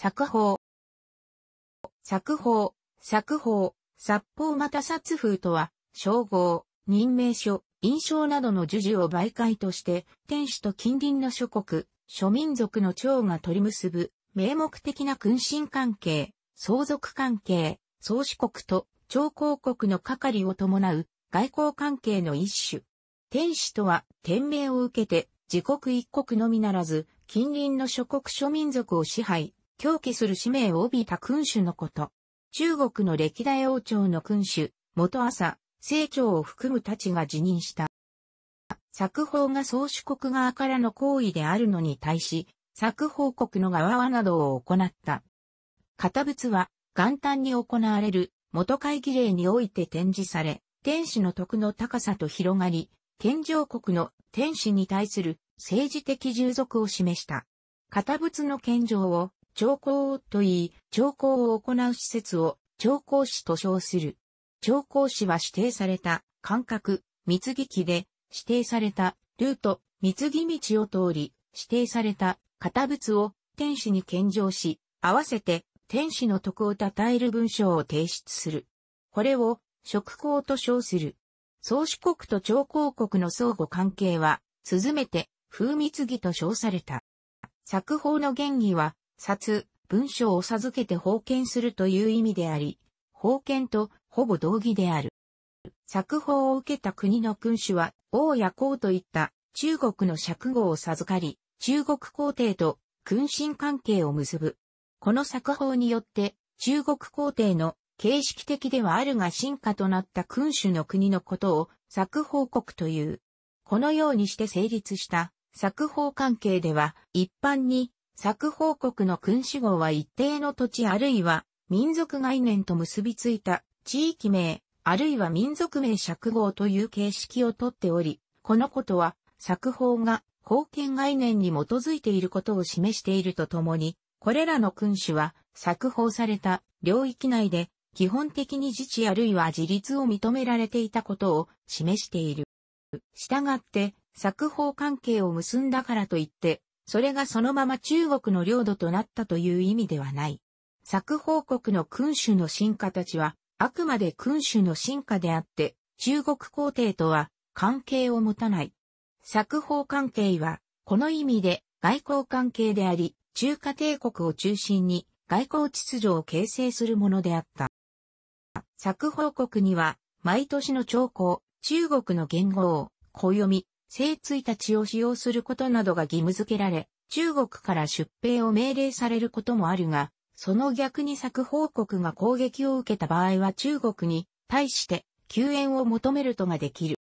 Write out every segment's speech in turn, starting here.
作法。作法、作法、殺法また殺風とは、称号、任命書、印象などの授受を媒介として、天使と近隣の諸国、諸民族の長が取り結ぶ、名目的な君臣関係、相続関係、宗主国と超公国の係を伴う外交関係の一種。天使とは、天命を受けて、自国一国のみならず、近隣の諸国諸民族を支配、狂気する使命を帯びた君主のこと。中国の歴代王朝の君主、元朝、清朝を含むたちが辞任した。作法が宗主国側からの行為であるのに対し、作法国の側はなどを行った。型物は元旦に行われる元会議例において展示され、天使の徳の高さと広がり、天上国の天使に対する政治的従属を示した。型物の献上を兆候と言い、兆候を行う施設を兆候士と称する。兆候士は指定された感覚、密議機で指定されたルート、密議道を通り、指定された型物を天使に献上し、合わせて天使の徳を称える文章を提出する。これを、職項と称する。宗主国と超公国の相互関係は、続めて、風密議と称された。作法の原義は、札、文章を授けて封建するという意味であり、封建とほぼ同義である。作法を受けた国の君主は、王や公といった中国の釈号を授かり、中国皇帝と君臣関係を結ぶ。この作法によって、中国皇帝の形式的ではあるが進化となった君主の国のことを作法国という。このようにして成立した作法関係では一般に作法国の君主号は一定の土地あるいは民族概念と結びついた地域名、あるいは民族名釈号という形式をとっており、このことは作法が封建概念に基づいていることを示しているとともに、これらの君主は作法された領域内で基本的に自治あるいは自立を認められていたことを示している。したがって、作法関係を結んだからといって、それがそのまま中国の領土となったという意味ではない。作法国の君主の進化たちは、あくまで君主の進化であって、中国皇帝とは関係を持たない。作法関係は、この意味で外交関係であり、中華帝国を中心に外交秩序を形成するものであった。作法国には、毎年の兆候、中国の言語を、暦、聖1日を使用することなどが義務付けられ、中国から出兵を命令されることもあるが、その逆に作法国が攻撃を受けた場合は中国に対して救援を求めるとができる。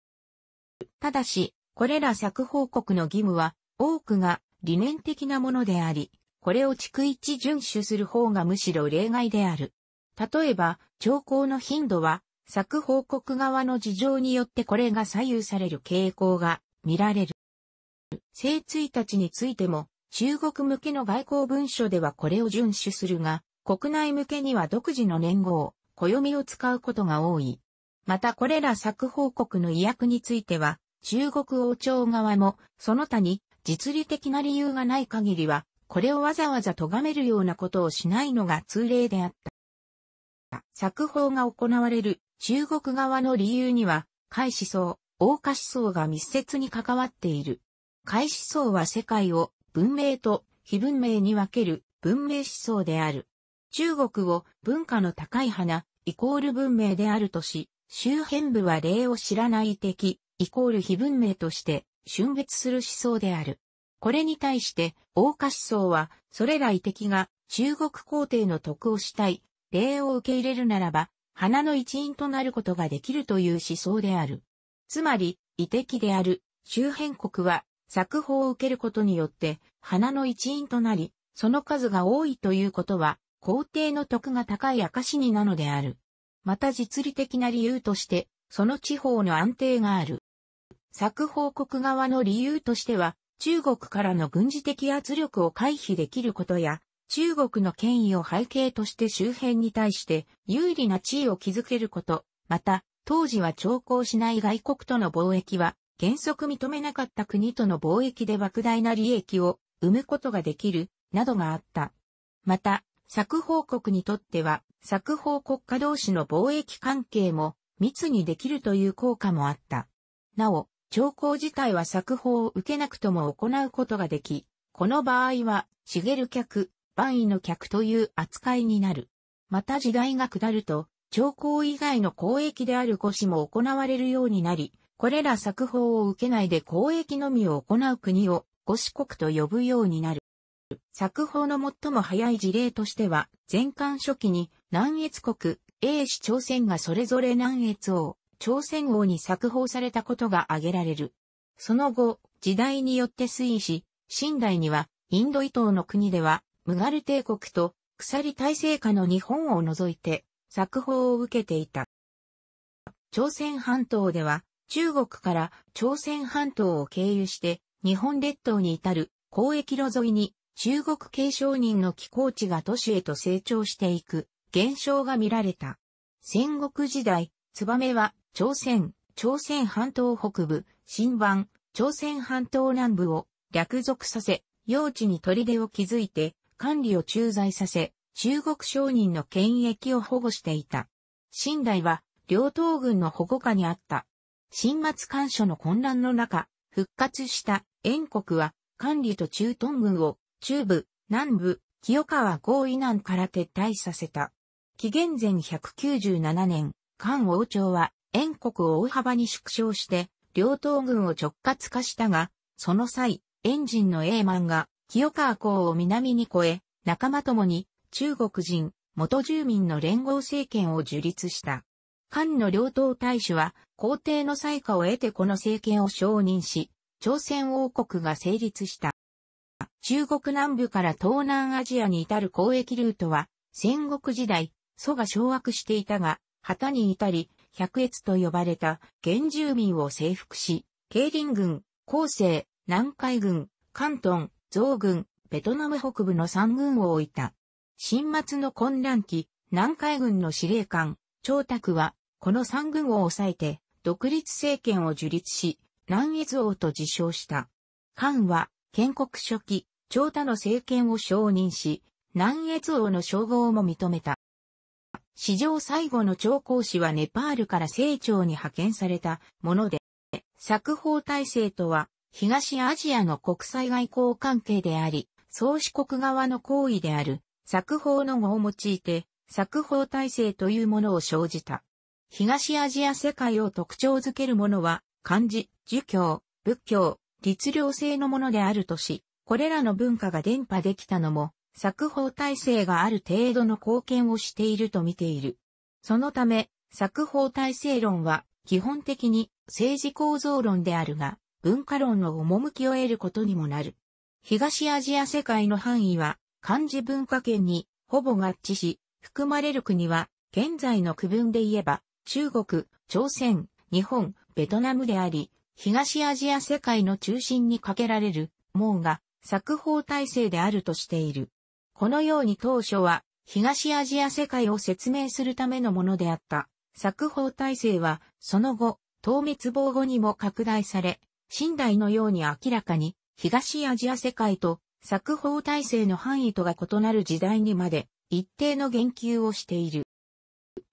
ただし、これら作法国の義務は多くが理念的なものであり、これを逐一遵守する方がむしろ例外である。例えば、兆候の頻度は、作法国側の事情によってこれが左右される傾向が見られる。聖1日についても、中国向けの外交文書ではこれを遵守するが、国内向けには独自の年号、暦を使うことが多い。またこれら作法国の意訳については、中国王朝側も、その他に実利的な理由がない限りは、これをわざわざ咎めるようなことをしないのが通例であった。作法が行われる中国側の理由には、海思想、大化思想が密接に関わっている。海思想は世界を文明と非文明に分ける文明思想である。中国を文化の高い花、イコール文明であるとし、周辺部は例を知らない敵、イコール非文明として瞬別する思想である。これに対して、大化思想は、それら異敵が中国皇帝の徳をしたい、例を受け入れるならば、花の一員となることができるという思想である。つまり、異敵である周辺国は作法を受けることによって花の一員となり、その数が多いということは、皇帝の徳が高い証になのである。また実利的な理由として、その地方の安定がある。作法国側の理由としては、中国からの軍事的圧力を回避できることや、中国の権威を背景として周辺に対して有利な地位を築けること、また、当時は徴工しない外国との貿易は、原則認めなかった国との貿易で莫大な利益を生むことができる、などがあった。また、作法国にとっては、作法国家同士の貿易関係も密にできるという効果もあった。なお、朝貢自体は作法を受けなくとも行うことができ、この場合は、茂る客、万位の客という扱いになる。また時代が下ると、朝貢以外の交易である五子も行われるようになり、これら作法を受けないで交易のみを行う国を五子国と呼ぶようになる。作法の最も早い事例としては、前漢初期に南越国、英氏朝鮮がそれぞれ南越王、朝鮮王に作法されたことが挙げられる。その後、時代によって推移し、清代には、インド伊東の国では、ムガル帝国と鎖大政下の日本を除いて、作法を受けていた。朝鮮半島では、中国から朝鮮半島を経由して、日本列島に至る交易路沿いに中国系商人の寄港地が都市へと成長していく現象が見られた。戦国時代、ツバメは朝鮮、朝鮮半島北部、新湾、朝鮮半島南部を略属させ、用地に砦を築いて管理を駐在させ、中国商人の権益を保護していた。清代は両党軍の保護下にあった。新末官所の混乱の中、復活した燕国は管理と中東軍を中部、南部、清川合意南から撤退させた。紀元前197年、漢王朝は燕国を大幅に縮小して、両党軍を直轄化したが、その際、エンジンのエーマンが清川港を南に越え、仲間ともに中国人、元住民の連合政権を樹立した。漢の両党大使は皇帝の裁可を得てこの政権を承認し、朝鮮王国が成立した。中国南部から東南アジアに至る交易ルートは、戦国時代、蘇が掌握していたが、旗に至り、百越と呼ばれた原住民を征服し、慶林軍、広西、南海軍、関東、増軍、ベトナム北部の三軍を置いた。新末の混乱期、南海軍の司令官、長卓は、この三軍を抑えて、独立政権を樹立し、南越王と自称した。漢は、建国初期、長太の政権を承認し、南越王の称号も認めた。史上最後の長公使はネパールから清朝に派遣されたもので、作法体制とは東アジアの国際外交関係であり、宗主国側の行為である作法の語を用いて作法体制というものを生じた。東アジア世界を特徴づけるものは漢字、儒教、仏教、律令制のものであるとし、これらの文化が伝播できたのも、作法体制がある程度の貢献をしていると見ている。そのため、作法体制論は基本的に政治構造論であるが、文化論の趣を得ることにもなる。東アジア世界の範囲は漢字文化圏にほぼ合致し、含まれる国は現在の区分で言えば中国、朝鮮、日本、ベトナムであり、東アジア世界の中心にかけられる網が作法体制であるとしている。このように当初は東アジア世界を説明するためのものであった作法体制はその後、東滅亡後にも拡大され、清代のように明らかに東アジア世界と作法体制の範囲とが異なる時代にまで一定の言及をしている。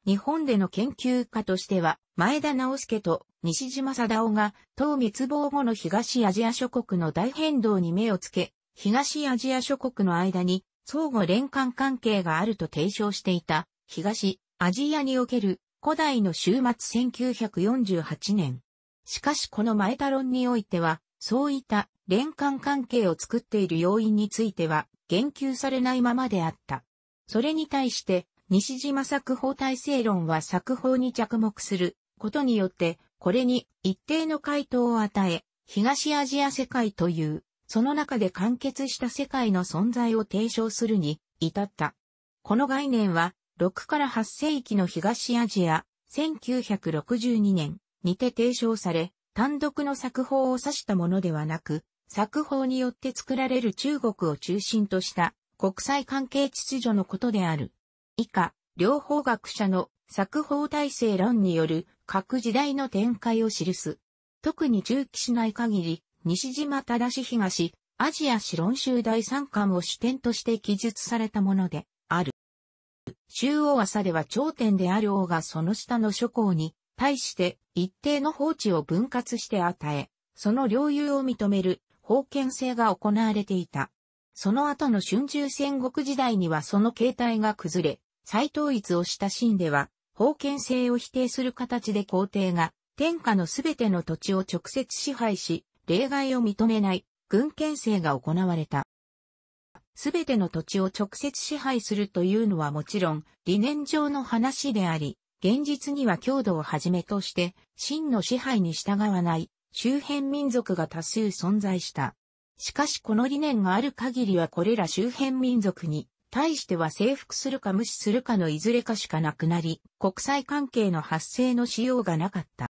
日本での研究家としては、前田直介と西島貞夫が、当滅亡後の東アジア諸国の大変動に目をつけ、東アジア諸国の間に相互連関関係があると提唱していた、東アジアにおける古代の終末1948年。しかしこの前田論においては、そういった連関関係を作っている要因については言及されないままであった。それに対して西島作法体制論は作法に着目することによって、これに一定の回答を与え、東アジア世界という、その中で完結した世界の存在を提唱するに至った。この概念は、6から8世紀の東アジア、1962年にて提唱され、単独の作法を指したものではなく、作法によって作られる中国を中心とした国際関係秩序のことである。以下、両方学者の作法体制論による各時代の展開を記す。特に中期しない限り、西島正東、アジア史論集第三巻を主典として記述されたものである。中央朝では頂点である王がその下の諸侯に対して一定の法治を分割して与え、その領有を認める封建制が行われていた。その後の春秋戦国時代にはその形態が崩れ、再統一をしたシーンでは、封建制を否定する形で皇帝が天下のすべての土地を直接支配し、例外を認めない軍権制が行われた。すべての土地を直接支配するというのはもちろん理念上の話であり、現実には郷土をはじめとして真の支配に従わない周辺民族が多数存在した。しかしこの理念がある限りはこれら周辺民族に対しては征服するか無視するかのいずれかしかなくなり、国際関係の発生のしようがなかった。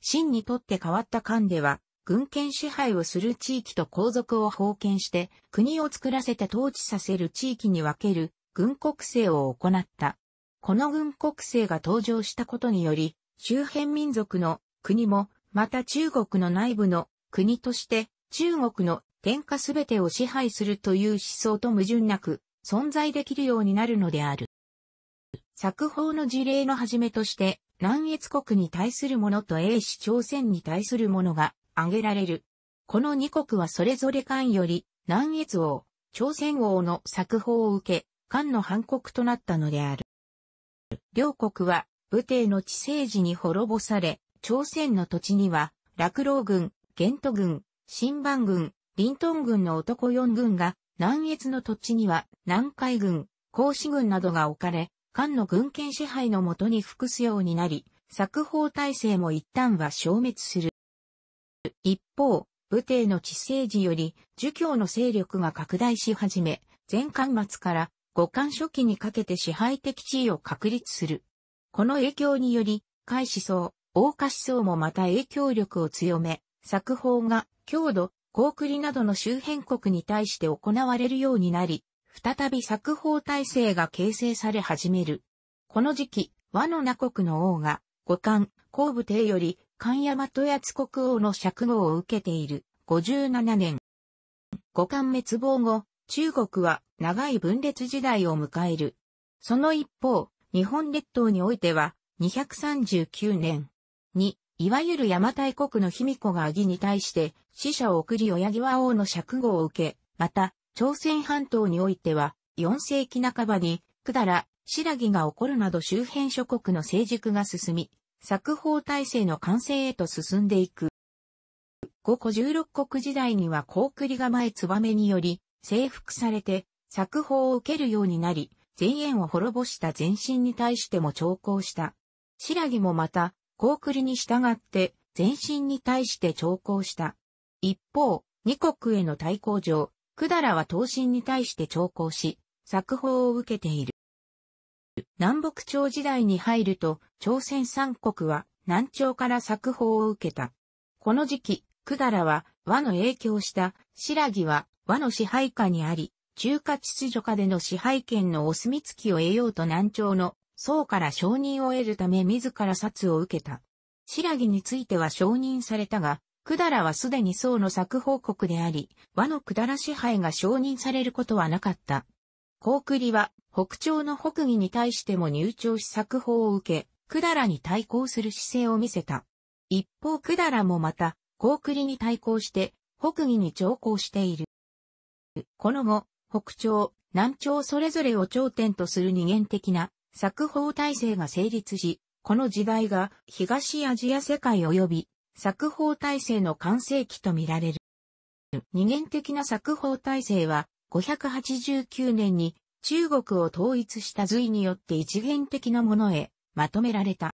秦にとって変わった間では、軍権支配をする地域と皇族を封建して、国を作らせて統治させる地域に分ける軍国制を行った。この軍国制が登場したことにより、周辺民族の国も、また中国の内部の国として中国の天下すべてを支配するという思想と矛盾なく存在できるようになるのである。作法の事例の始めとして、南越国に対するものと英氏朝鮮に対するものが挙げられる。この二国はそれぞれ漢より、南越王、朝鮮王の作法を受け、漢の反国となったのである。両国は、武帝の地政治に滅ぼされ、朝鮮の土地には、落老軍、玄都軍、新番軍、リントン軍の男四軍が、南越の土地には南海軍、甲子軍などが置かれ、漢の軍権支配のもとに服すようになり、作法体制も一旦は消滅する。一方、武帝の地政治より、儒教の勢力が拡大し始め、前漢末から五漢初期にかけて支配的地位を確立する。この影響により、海思想、大花思想もまた影響力を強め、作法が強度、高栗などの周辺国に対して行われるようになり、再び作法体制が形成され始める。この時期、和の名国の王が、五冠、後部帝より、関山とやつ国王の釈号を受けている、57年。五冠滅亡後、中国は長い分裂時代を迎える。その一方、日本列島においては、239年に、いわゆる邪馬台国の卑弥呼が義に対して死者を送り親際王の釈号を受け、また、朝鮮半島においては、4世紀半ばに、百済、白木が起こるなど周辺諸国の成熟が進み、作法体制の完成へと進んでいく。五古十六国時代には高栗構え燕により、征服されて、作法を受けるようになり、前縁を滅ぼした前身に対しても徴工した。白木もまた、高栗に従って前進に対して徴工した。一方、二国への対抗上、百済は東進に対して徴工し、作法を受けている。南北朝時代に入ると、朝鮮三国は南朝から作法を受けた。この時期、百済は和の影響した白木は和の支配下にあり、中華秩序下での支配権のお墨付きを得ようと南朝の宋から承認を得るため自ら殺を受けた。白木については承認されたが、百済はすでに宋の作報国であり、和の百済支配が承認されることはなかった。高栗は北朝の北義に対しても入朝し作法を受け、百済に対抗する姿勢を見せた。一方百済もまた、高栗に対抗して、北義に徴工している。この後、北朝、南朝それぞれを頂点とする二元的な作法体制が成立し、この時代が東アジア世界及び作法体制の完成期とみられる。二元的な作法体制は589年に中国を統一した隋によって一元的なものへまとめられた。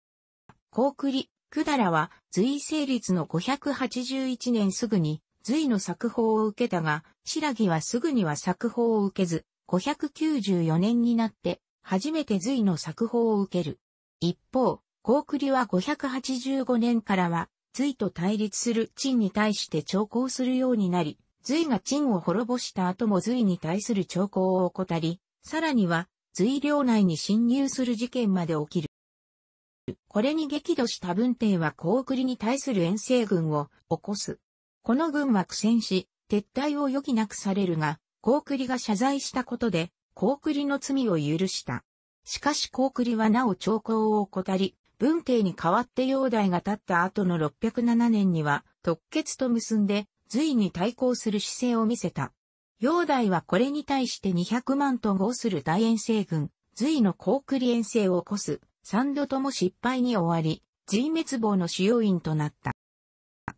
高栗、百済は隋成立の581年すぐに隋の作法を受けたが、白木はすぐには作法を受けず、594年になって初めて隋の作法を受ける。一方、高栗は585年からは、隋と対立する陳に対して徴工するようになり、隋が陳を滅ぼした後も隋に対する徴工を怠り、さらには、隋領内に侵入する事件まで起きる。これに激怒した文帝は高栗に対する遠征軍を起こす。この軍は苦戦し、撤退を余儀なくされるが、高栗が謝罪したことで、高栗の罪を許した。しかし高栗はなお兆候を怠り、文帝に代わって煬帝が立った後の607年には、特決と結んで、隋に対抗する姿勢を見せた。煬帝はこれに対して200万と号する大遠征軍、隋の高栗遠征を起こす、三度とも失敗に終わり、隋滅亡の主要因となった。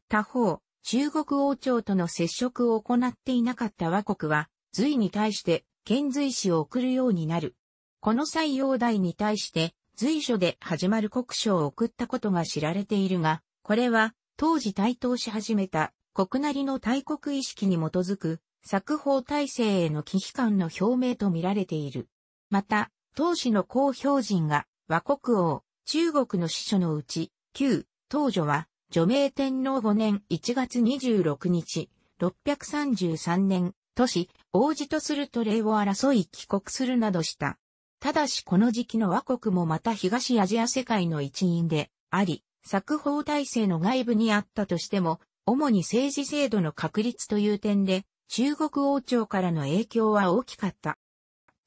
他方、中国王朝との接触を行っていなかった倭国は、隋に対して遣隋使を送るようになる。この際煬帝に対して随所で始まる国書を送ったことが知られているが、これは当時台頭し始めた国なりの大国意識に基づく作法体制への危機感の表明と見られている。また、当時の公表人が和国王、中国の司書のうち、旧、当女は、除名天皇5年1月26日、633年、都市、王子とすると礼を争い帰国するなどした。ただしこの時期の和国もまた東アジア世界の一員であり、作法体制の外部にあったとしても、主に政治制度の確立という点で、中国王朝からの影響は大きかった。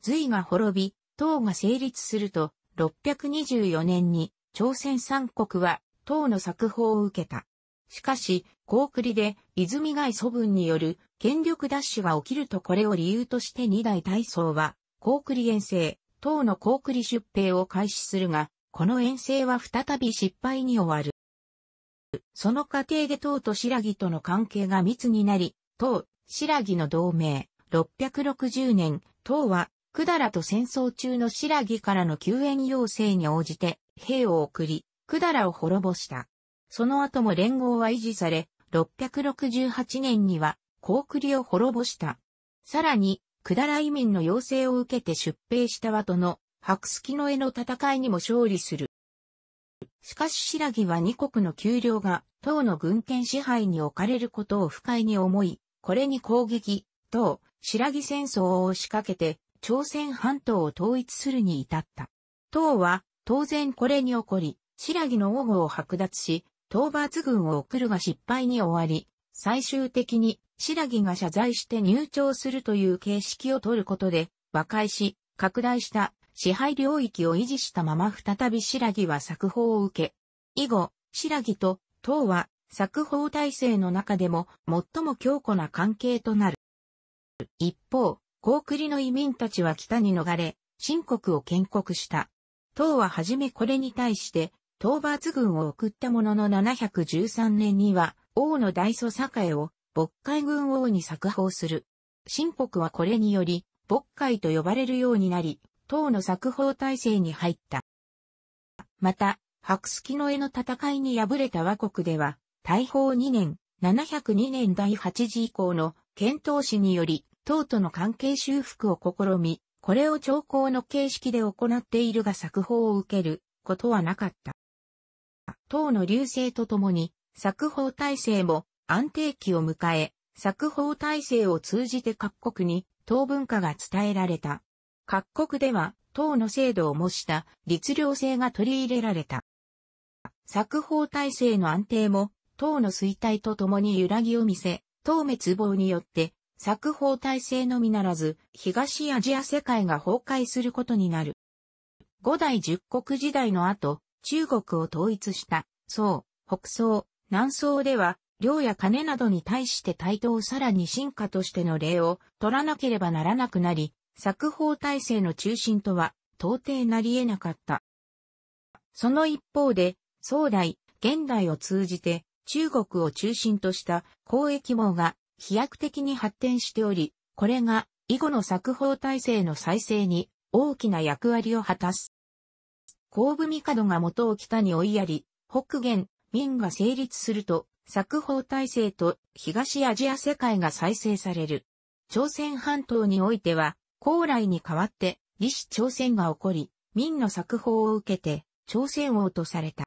隋が滅び、唐が成立すると、624年に朝鮮三国は唐の作法を受けた。しかし、高栗で泉外祖文による権力奪取が起きるとこれを理由として二代大僧は、高栗遠征、唐の高栗出兵を開始するが、この遠征は再び失敗に終わる。その過程で唐と白木との関係が密になり、唐、白木の同盟、660年、唐は、百済と戦争中の白木からの救援要請に応じて、兵を送り、百済を滅ぼした。その後も連合は維持され、668年には、高栗を滅ぼした。さらに、百済移民の要請を受けて出兵した和との白月の絵の戦いにも勝利する。しかし白木は二国の丘陵が唐の軍権支配に置かれることを不快に思い、これに攻撃、唐、白木戦争を仕掛けて朝鮮半島を統一するに至った。唐は当然これに起こり、白木の王語を剥奪し、討伐軍を送るが失敗に終わり、最終的に白木が謝罪して入庁するという形式を取ることで、和解し、拡大した支配領域を維持したまま再び白木は作法を受け、以後、白木と唐は作法体制の中でも最も強固な関係となる。一方、高栗の移民たちは北に逃れ、新国を建国した。唐ははじめこれに対して、討伐軍を送ったものの713年には、王の大祖栄を渤海軍王に作法する。新国はこれにより、渤海と呼ばれるようになり、唐の作法体制に入った。また、白月の絵の戦いに敗れた和国では、大宝2年、702年第8次以降の遣唐使により、唐との関係修復を試み、これを長考の形式で行っているが作法を受けることはなかった。唐の流星とともに、作法体制も安定期を迎え、作法体制を通じて各国に党文化が伝えられた。各国では党の制度を模した律令制が取り入れられた。作法体制の安定も党の衰退とともに揺らぎを見せ、党滅亡によって作法体制のみならず東アジア世界が崩壊することになる。五代十国時代の後、中国を統一した、宋、北宋、南宋では領や金などに対して対等さらに進化としての礼を取らなければならなくなり、作法体制の中心とは到底なり得なかった。その一方で、宋代、現代を通じて中国を中心とした交易網が飛躍的に発展しており、これが以後の作法体制の再生に大きな役割を果たす。後部帝が元を北に追いやり、北元、民が成立すると、作法体制と東アジア世界が再生される。朝鮮半島においては、高麗に代わって、李氏朝鮮が起こり、民の作法を受けて、朝鮮王とされた。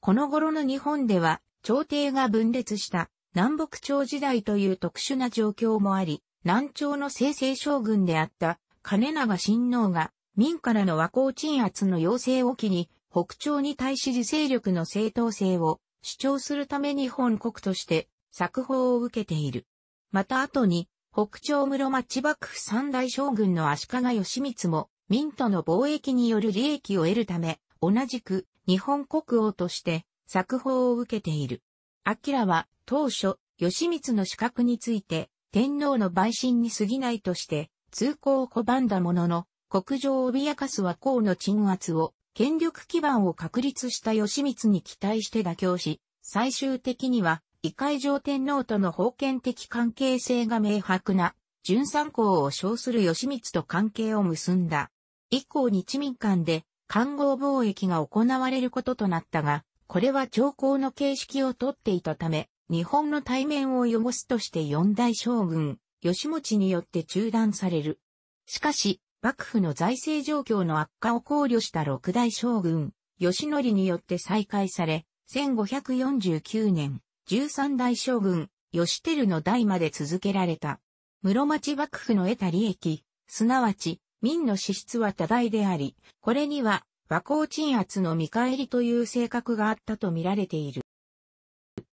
この頃の日本では、朝廷が分裂した南北朝時代という特殊な状況もあり、南朝の清々将軍であった金長親王が民からの和光鎮圧の要請を機に北朝に対し自勢力の正当性を主張するため日本国として作法を受けている。また後に、北朝室町幕府三大将軍の足利義満も、民との貿易による利益を得るため、同じく日本国王として作法を受けている。明は当初、義満の資格について、天皇の陪審に過ぎないとして、通行を拒んだものの、国上を脅かす和光の鎮圧を、権力基盤を確立した義満に期待して妥協し、最終的には、異界上天皇との封建的関係性が明白な、純三公を称する義満と関係を結んだ。以降日民間で、官合貿易が行われることとなったが、これは朝貢の形式をとっていたため、日本の対面を汚すとして四大将軍、吉持によって中断される。しかし、幕府の財政状況の悪化を考慮した六大将軍、吉則によって再開され、1549年、十三代将軍、吉照の代まで続けられた。室町幕府の得た利益、すなわち、民の支出は多大であり、これには、和光鎮圧の見返りという性格があったと見られている。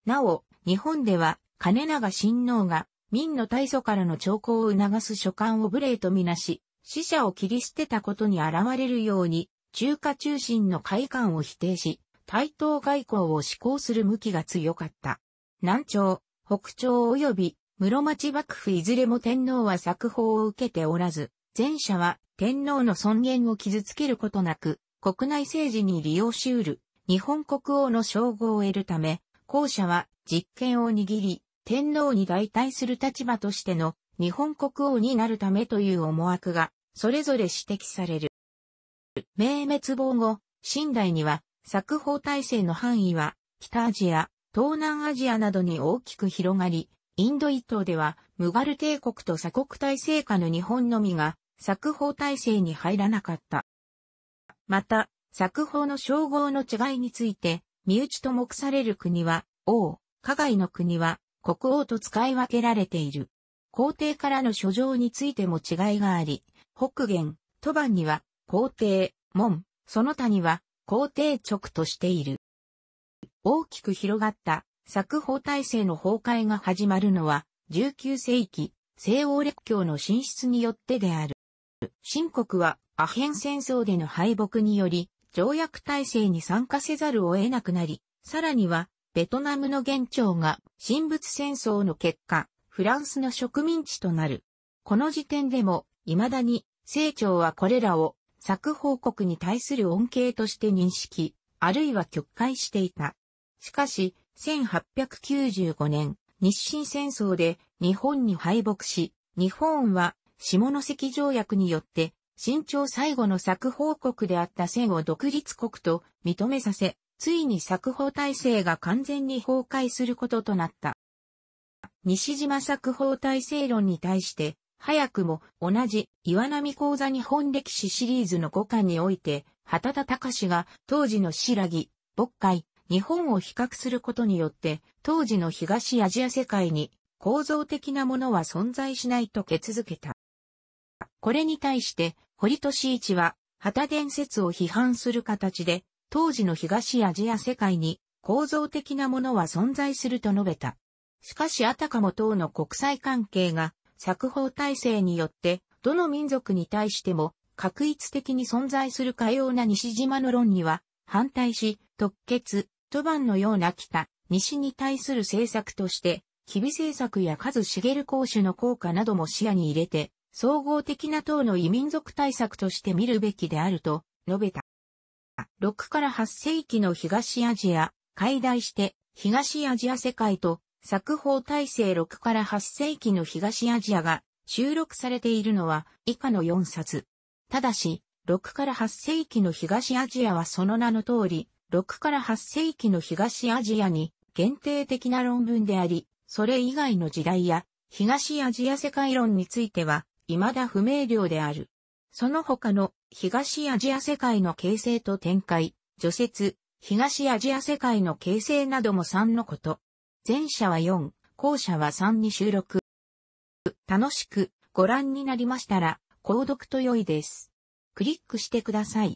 なお、日本では、金長親王が、民の大祖からの兆候を促す書簡を無礼とみなし、死者を切り捨てたことに現れるように、中華中心の会館を否定し、対等外交を施行する向きが強かった。南朝、北朝及び室町幕府いずれも天皇は作法を受けておらず、前者は天皇の尊厳を傷つけることなく、国内政治に利用し得る日本国王の称号を得るため、後者は実権を握り、天皇に代替する立場としての日本国王になるためという思惑が、それぞれ指摘される。明滅亡後、清代には、作法体制の範囲は、北アジア、東南アジアなどに大きく広がり、インド一島では、ムガル帝国と鎖国体制下の日本のみが、作法体制に入らなかった。また、作法の称号の違いについて、身内と目される国は、王、加害の国は、国王と使い分けられている。皇帝からの書状についても違いがあり、北元、都番には、皇帝、門、その他には、皇帝直としている。大きく広がった作法体制の崩壊が始まるのは19世紀西欧列強の進出によってである。新国はアヘン戦争での敗北により条約体制に参加せざるを得なくなり、さらにはベトナムの現朝が神仏戦争の結果、フランスの植民地となる。この時点でも未だに清朝はこれらを作法国に対する恩恵として認識、あるいは曲解していた。しかし、1895年、日清戦争で日本に敗北し、日本は下関条約によって新朝最後の作法国であった戦を独立国と認めさせ、ついに作法体制が完全に崩壊することとなった。西島作法体制論に対して、早くも同じ岩波講座日本歴史シリーズの5巻において、畑田隆が当時の白木、渤海、日本を比較することによって、当時の東アジア世界に構造的なものは存在しないと決づけた。これに対して、堀俊一は、旗伝説を批判する形で、当時の東アジア世界に構造的なものは存在すると述べた。しかしあたかも等の国際関係が作法体制によってどの民族に対しても確一的に存在するかような西島の論には反対し、特決、一晩のような北、西に対する政策として、吉備政策や数茂公主の効果なども視野に入れて、総合的な党の異民族対策として見るべきであると述べた。6から8世紀の東アジア、解題して東アジア世界と作法体制6から8世紀の東アジアが収録されているのは以下の4冊。ただし、6から8世紀の東アジアはその名の通り、6から8世紀の東アジアに限定的な論文であり、それ以外の時代や東アジア世界論については未だ不明瞭である。その他の東アジア世界の形成と展開、除雪、東アジア世界の形成なども3のこと。前者は4、後者は3に収録。楽しくご覧になりましたら、購読と良いです。クリックしてください。